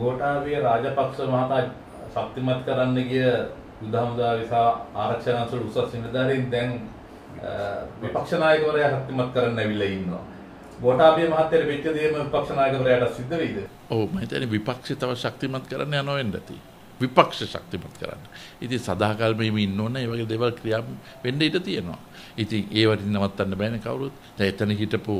ගෝඨාභය රාජපක්ෂ මහතා ශක්තිමත් කරන්න ගිය යුද හමුදා විසා ආරක්ෂණ අංශවල උසස් නිලධාරීන් දැන් විපක්ෂ නායකවරයා ශක්තිමත් කරන්න ඇවිල්ලා ඉන්නවා. ගෝඨාභය මහත්තයාට වෙච්ච දේම විපක්ෂ නායකවරයාට සිද්ධ වෙයිද? ඔව් මම හිතන්නේ විපක්ෂය තව ශක්තිමත් කරන්න යනවා වෙන්න ඇති. විපක්ෂ ශක්තිමත් කරන්න. ඉතින් සදාකල් මෙහෙම ඉන්න ඕන ඒ වගේ දේවල් ක්‍රියා වෙන්න ඉඩ තියෙනවා. ඉතින් ඒවට නවත්තන්න බෑනේ කවුරුත්. දැන් එතන හිටපු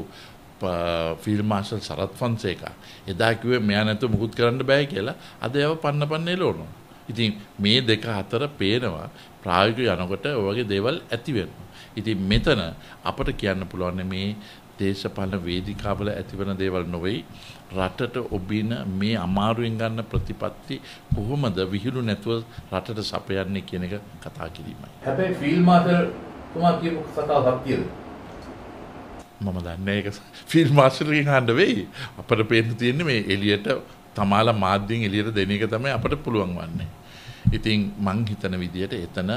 ෆිල්ම් මාර්ෂල් සරත් ෆොන්සේකා එදා කිව්වේ මෙයා නැතුව මුකුත් කරන්න බෑ කියලා අද ඒව පන්න පන්න එළවනවා. ඉතින් මේ දෙක අතර පේනවා ප්‍රායෝගික යනකොට ඔය වගේ දේවල් ඇති වෙනවා. ඉතින් මෙතන අපට කියන්න පුළුවන් මේ දේශපාලන වේදිකාවල ඇතිවන දේවල් නොවෙයි රටට ඔබින මේ අමාරුවෙන් ගන්න ප්‍රතිපත්ති කොහොමද විහිළු නැතුව රටට සපයන්නේ කියන එක කතා කිරීමයි. හැබැයි ෆිල්ම් මාර්ෂල් තුමා කියපු කතාව සත්‍යද? මම දන්නේ ඒක ෆිල්ම් මාස්ටර්ගෙන් අහන්න වෙයි. අපිට පේන්න තියෙන්නේ මේ එළියට තමාලා මාධ්‍යෙන් එළියට දෙන එක තමයි අපිට පුළුවන් වන්නේ. ඉතින් මං හිතන විදිහට එතන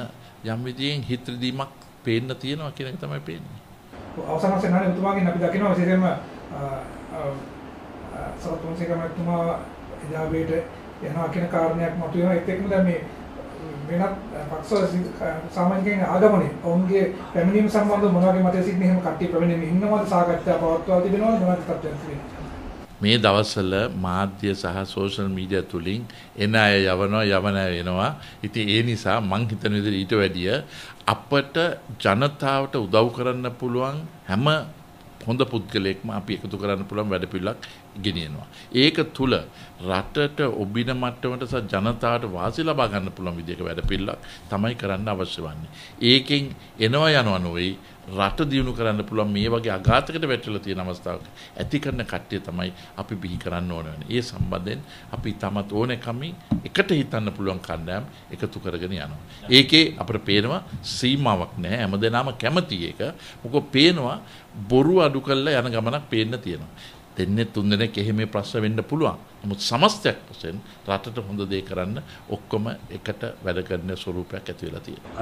යම් විදියෙන් හිත රිදීමක් පේන්න තියෙනවා කියන එක තමයි පේන්නේ. අවසන් වශයෙන් හරිය උතුමාගෙන් අපි දකිනවා විශේෂයෙන්ම සරත් පොන්සේකමතුමා එජාබේට යනවා කියන කාරණයක් මතුවෙනවා ඒත් එක්කම දැන් මේ වෙනත් පක්ෂ සාමාජිකයන් ආගමනේ. ඔවුන්ගේ පැමිණීම සම්බන්ධව මොන වගේ මතය සිටින එහෙම කට්ටිය පැමිණෙමින් ඉන්නවද? සාකච්ඡා පවත්වා තිබෙනවද? මොනවද තත්ත්වයක් තියෙන්නේ? මේ දවස්වල මාධ්‍ය සහ සෝෂල් මීඩියා තුලින් එන අය යවනවා යවන අය වෙනවා. ඉතින් ඒ නිසා මං හිතන විදිහට ඊට වැඩිය අපට ජනතාවට උදව් කරන්න පුළුවන් හැම හොඳ පුද්ගලයෙක්ම අපි එකතු කරන්න පුළුවන් වැඩපිළිවෙලක් ගෙනියනවා. ඒක තුල රටට ඔබින මට්ටමට සහ ජනතාවට වාසි ලබා ගන්න පුළුවන් විදිහක වැඩපිළිවෙලක් තමයි කරන්න අවශ්‍ය වන්නේ. ඒකෙන් එනවා යනවා නොවේ රට දියුණු කරන්න පුළුවන් මේ වගේ අඝාතයකට වැටලා තියෙන අවස්ථාවක ඇති කරන කට්ටිය තමයි අපි බිහි කරන්න ඕන වෙන්නේ. ඒ සම්බන්ධයෙන් අපි තමත් ඕනේ කමින් එකට හිතන්න පුළුවන් කණ්ඩායම් එකතු කරගෙන යනවා. ඒකේ අපිට පේනවා සීමාවක් නැහැ. හැමදේනම කැමති එක. මොකද පේනවා බොරු අඩු කරලා යන ගමනක් පේන්න තියෙනවා. දෙන්නේ තුන් දෙනෙක් එහෙම ප්‍රශ්න වෙන්න පුළුවන්. නමුත් සමස්තයක් වශයෙන් රටට හොඳ දේ කරන්න ඔක්කොම එකට වැඩ කරන ස්වරූපයක් ඇති වෙලා තියෙනවා.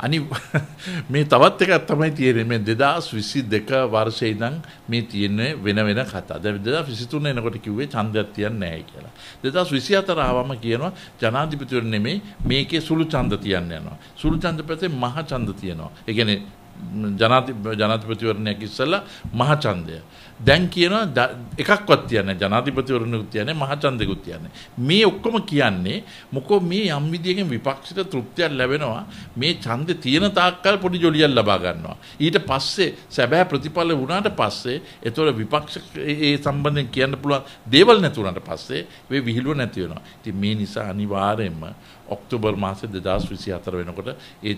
අනි මේ තවත් එකක් තමයි තියෙන්නේ මේ 2022 වර්ෂයේ ඉඳන් මේ තියෙන්නේ වෙන වෙන කතා. දැන් 2023 එනකොට කිව්වේ ඡන්දයක් තියන්නේ නැහැ කියලා. 2024 ආවම කියනවා ජනාධිපතිවරු නෙමෙයි මේකේ සුළු ඡන්ද තියන්න යනවා. සුළු ඡන්ද පැත්තේ මහ ඡන්ද තියනවා. ඒ කියන්නේ ජනාධිපතිවරණයක් ඉස්සලා මහචන්දය. දැන් කියනවා එකක්වත් තියන්නේ ජනාධිපතිවරණකුත් තියන්නේ මහචන්දෙකුත් තියන්නේ. මේ ඔක්කොම කියන්නේ මොකෝ මේ යම් විදියකින් විපක්ෂයට තෘප්තියක් ලැබෙනවා මේ ඡන්දේ තියෙන තාක්කල් පොඩි ජොලියක් ලබා ගන්නවා. ඊට පස්සේ සැබෑ ප්‍රතිඵල වුණාට පස්සේ ඒතොර විපක්ෂ ඒ සම්බන්ධයෙන් කියන්න පුළුවන් දේවල් නැතුණාට පස්සේ මේ විහිළුව නැති වෙනවා. ඉතින් මේ නිසා අනිවාර්යයෙන්ම ඔක්තෝබර් මාසේ 2024 වෙනකොට ඒ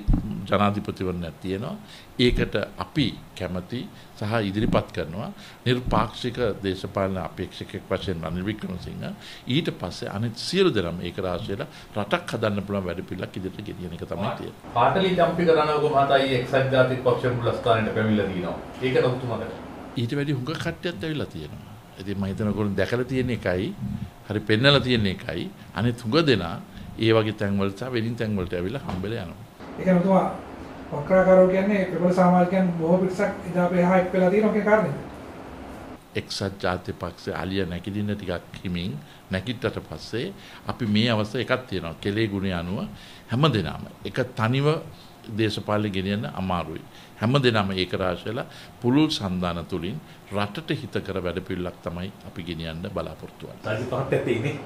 ජනාධිපතිවරණයක් තියෙනවා. ඒකට අපි කැමති සහ ඉදිරිපත් කරනවා නිර්පාක්ෂික දේශපාලන අපේක්ෂකෙක් වශයෙන් රනිල් වික්‍රමසිංහ ඊට පස්සේ අනිත් සියලු දෙනාම ඒක රාශියලා රටක් හදන්න පුළුවන් වැඩ පිළිලක් ඉදිරියට ගෙනියන එක තමයි තියෙන්නේ. පාටලි චම්පික රණවක මහතා ඊ එක්සත් ජාතික පක්ෂ මුලස්ථානයට පැමිණලා තිනවා. ඒක නමුතුමකට. ඊට වැඩි හුඟ කට්ටියත් ඇවිල්ලා තියෙනවා. ඉතින් මම හිතනකොට දැකලා තියෙන එකයි හරි පෙන්නලා තියෙන එකයි අනිත් හුඟ දෙනා ඒ වගේ තැන්වලට සහ වෙලින් තැන්වලට ඇවිල්ලා හම්බෙලා යනවා. ඒක නතුමා වක්‍රාකාරෝ කියන්නේ ප්‍රබල සමාජිකයන් බොහෝ පිරිසක් එදා අපේ හා එක් වෙලා තියෙනවා කියන කාරණේ. එක්සත් ජාතික පක්ෂයේ අලිය නැගිටින්න ටිකක් හිමින් නැගිට්ටට පස්සේ අපි මේ අවස්ථාව එකක් තියෙනවා. කෙලේ ගුණය අනුව හැමදෙනාම එක තනිව දේශපාලනය ගෙනියන්න අමාරුයි. හැමදෙනාම ඒක රාශියලා පුළුල් සන්දාන තුලින් රටට හිත කර වැඩ පිළිලක් තමයි අපි ගෙනියන්න බලාපොරොත්තු වෙන්නේ. සාධි පහත් ඇත්තේ